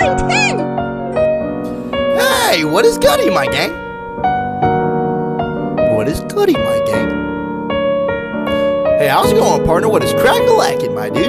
I'm ten. Hey, what is goody, my gang? What is goody, my gang? Hey, how's it going, partner? What is crack-a-lackin', my dude?